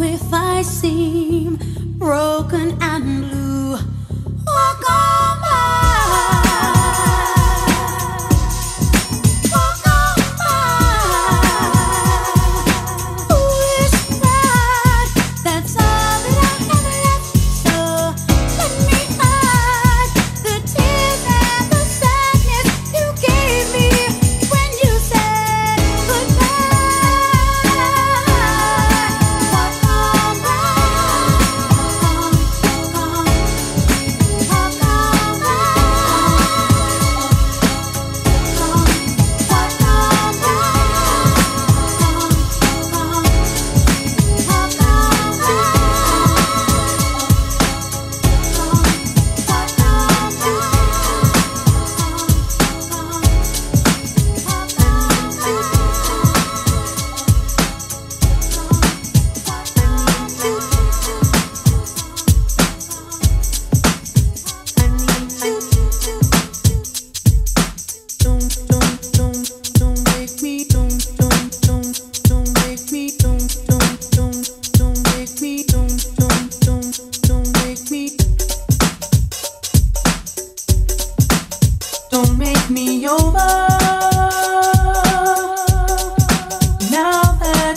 If I seem broken and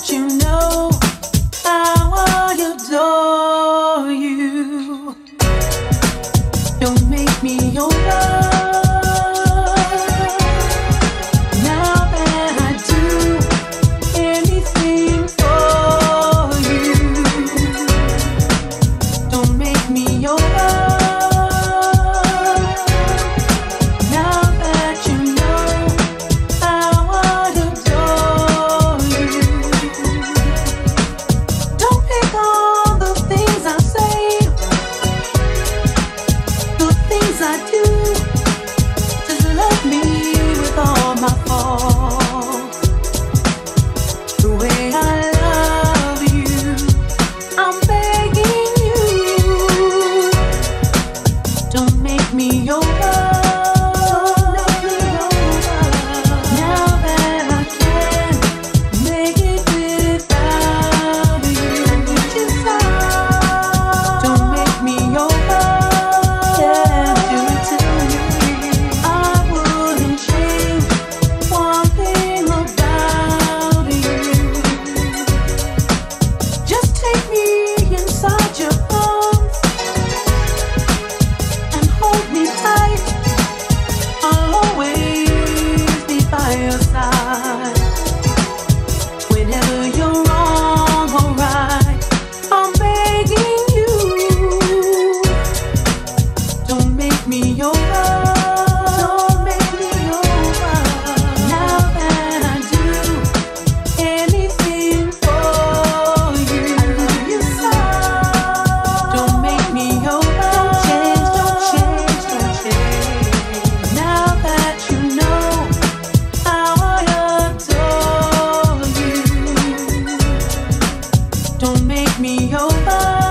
you know. Don't make me over.